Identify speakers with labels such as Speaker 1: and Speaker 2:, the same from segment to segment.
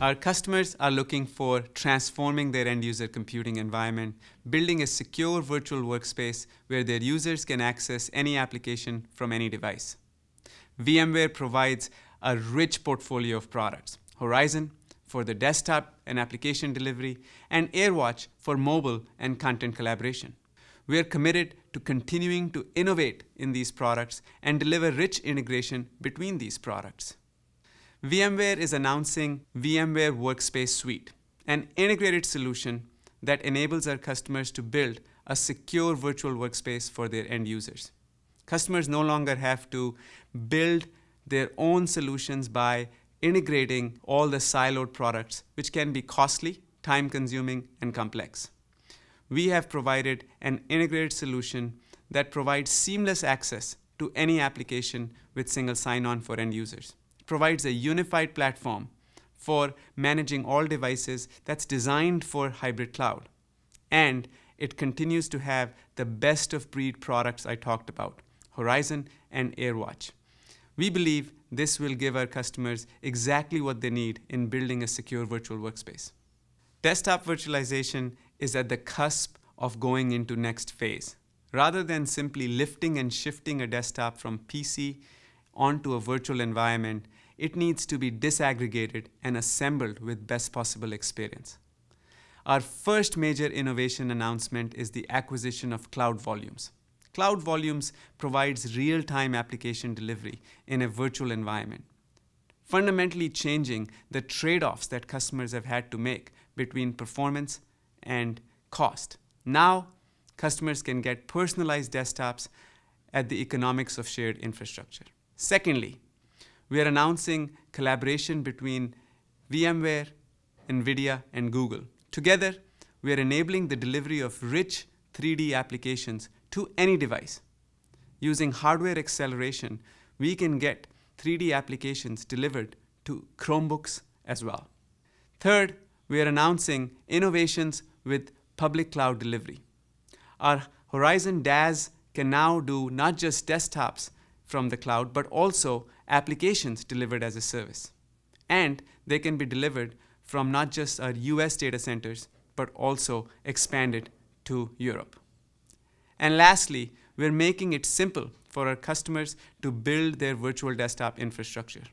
Speaker 1: Our customers are looking for transforming their end user computing environment, building a secure virtual workspace where their users can access any application from any device. VMware provides a rich portfolio of products. Horizon for the desktop and application delivery, and AirWatch for mobile and content collaboration. We are committed to continuing to innovate in these products and deliver rich integration between these products. VMware is announcing VMware Workspace Suite, an integrated solution that enables our customers to build a secure virtual workspace for their end users. Customers no longer have to build their own solutions by integrating all the siloed products, which can be costly, time consuming, and complex. We have provided an integrated solution that provides seamless access to any application with single sign on for end users provides a unified platform for managing all devices that's designed for hybrid cloud. And it continues to have the best of breed products I talked about, Horizon and AirWatch. We believe this will give our customers exactly what they need in building a secure virtual workspace. Desktop virtualization is at the cusp of going into next phase. Rather than simply lifting and shifting a desktop from PC onto a virtual environment, it needs to be disaggregated and assembled with best possible experience. Our first major innovation announcement is the acquisition of Cloud Volumes. Cloud Volumes provides real-time application delivery in a virtual environment, fundamentally changing the trade-offs that customers have had to make between performance and cost. Now, customers can get personalized desktops at the economics of shared infrastructure. Secondly, we are announcing collaboration between VMware, NVIDIA, and Google. Together, we are enabling the delivery of rich 3D applications to any device. Using hardware acceleration, we can get 3D applications delivered to Chromebooks as well. Third, we are announcing innovations with public cloud delivery. Our Horizon DaaS can now do not just desktops from the cloud, but also applications delivered as a service. And they can be delivered from not just our US data centers, but also expanded to Europe. And lastly, we're making it simple for our customers to build their virtual desktop infrastructure.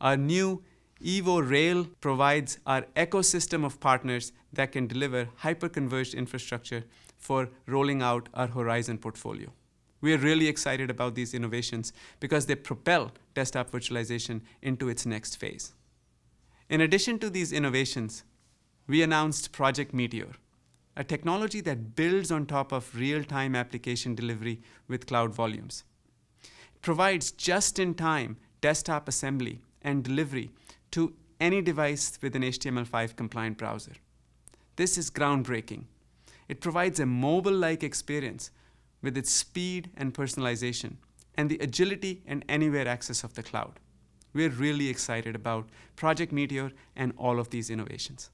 Speaker 1: Our new Evo Rail provides our ecosystem of partners that can deliver hyper-converged infrastructure for rolling out our Horizon portfolio. We are really excited about these innovations because they propel desktop virtualization into its next phase. In addition to these innovations, we announced Project Meteor, a technology that builds on top of real-time application delivery with cloud volumes. It provides just-in-time desktop assembly and delivery to any device with an HTML5 compliant browser. This is groundbreaking. It provides a mobile-like experience with its speed and personalization and the agility and anywhere access of the cloud. We're really excited about Project Meteor and all of these innovations.